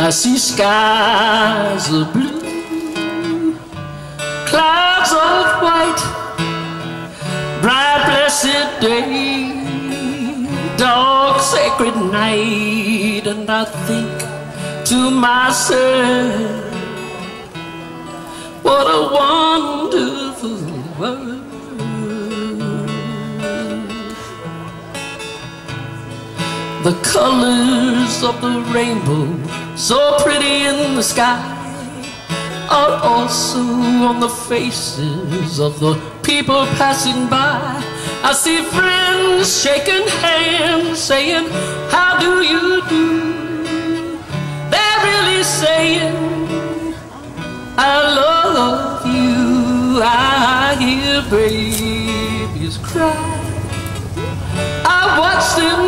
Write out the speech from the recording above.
I see skies of blue, clouds of white, bright blessed day, dark sacred night, and I think to myself, what a wonderful world. The colors of the rainbow, so pretty in the sky, are also on the faces of the people passing by. I see friends shaking hands, saying, How do you do? They're really saying, I love you. I hear babies cry. I watch them